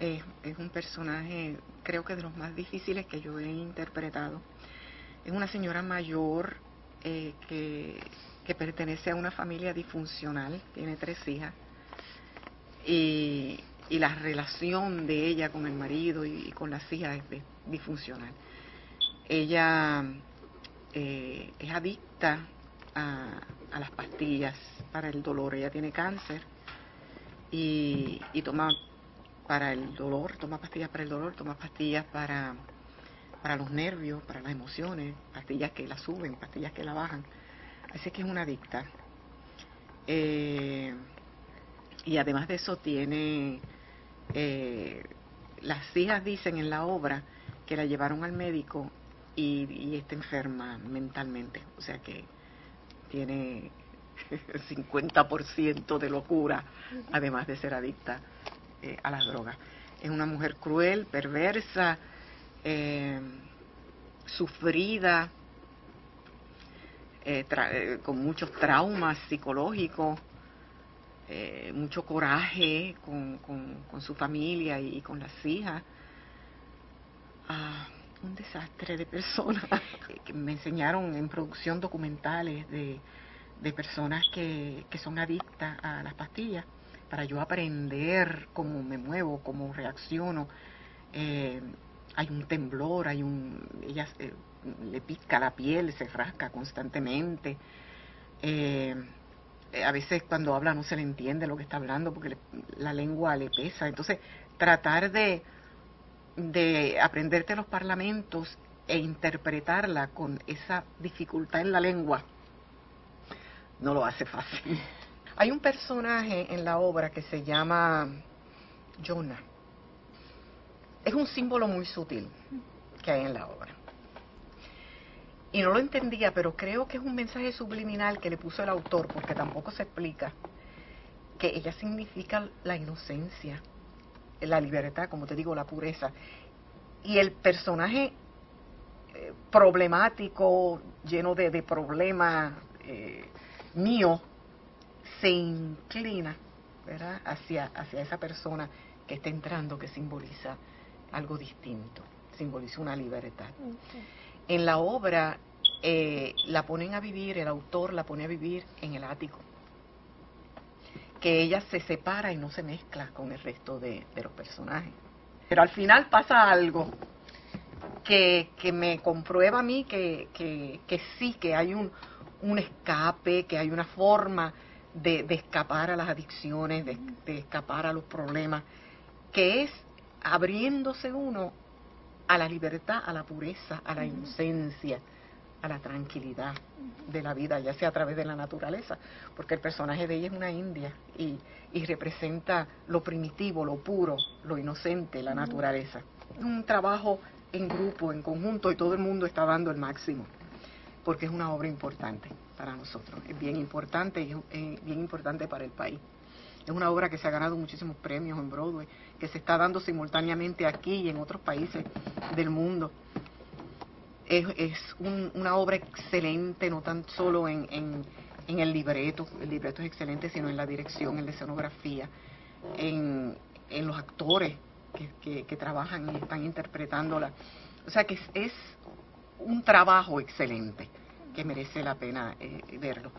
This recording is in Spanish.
es, un personaje, creo que de los más difíciles que yo he interpretado. Es una señora mayor eh, que, que pertenece a una familia disfuncional, tiene tres hijas, y, y la relación de ella con el marido y, con las hijas es disfuncional. Ella eh, es adicta a, a las pastillas para el dolor, ella tiene cáncer y, y toma para el dolor, toma pastillas para el dolor, toma pastillas para, para los nervios, para las emociones, pastillas que la suben, pastillas que la bajan. Así que es una adicta. Eh, y además de eso tiene, eh, las hijas dicen en la obra que la llevaron al médico y, y está enferma mentalmente, o sea que tiene 50% de locura, además de ser adicta eh, a las drogas. Es una mujer cruel, perversa, eh, sufrida, eh, con muchos traumas psicológicos, mucho coraje con, con- con su familia y, con las hijas. Ah, un desastre de personas que me enseñaron en producción documentales de, de personas que, que son adictas a las pastillas para yo aprender cómo me muevo, cómo reacciono. Eh, hay un temblor, hay un, ella eh, le pica la piel, se rasca constantemente. Eh, a veces cuando habla no se le entiende lo que está hablando porque le- la lengua le pesa. Entonces, tratar de, de aprenderte los parlamentos e interpretarla con esa dificultad en la lengua, no lo hace fácil. Hay un personaje en la obra que se llama Jonah. Es un símbolo muy sutil que hay en la obra. Y no lo entendía, pero creo que es un mensaje subliminal que le puso el autor, porque tampoco se explica, que ella significa la inocencia, la libertad, como te digo, la pureza. Y el personaje eh, problemático, lleno de, problemas eh, mío, se inclina ¿verdad? Hacia, hacia esa persona que está entrando, que simboliza algo distinto, simboliza una libertad. En la obra eh, la ponen a vivir, el autor la pone a vivir en el ático, que ella se separa y no se mezcla con el resto de, de los personajes. Pero al final pasa algo que, que me comprueba a mí que, que, que sí, que hay un, un escape, que hay una forma de, de escapar a las adicciones, de, de escapar a los problemas, que es abriéndose uno a la libertad, a la pureza, a la inocencia, a la tranquilidad de la vida, ya sea a través de la naturaleza, porque el personaje de ella es una india y, y representa lo primitivo, lo puro, lo inocente, la naturaleza. Es un trabajo en grupo, en conjunto, y todo el mundo está dando el máximo, porque es una obra importante para nosotros, es bien importante y es bien importante para el país. Es una obra que se ha ganado muchísimos premios en Broadway, que se está dando simultáneamente aquí y en otros países del mundo. Es, un- una obra excelente, no tan solo en, el libreto, el libreto es excelente, sino en la dirección, en la escenografía, en, los actores que, trabajan y están interpretándola. O sea que es un trabajo excelente que merece la pena eh, verlo.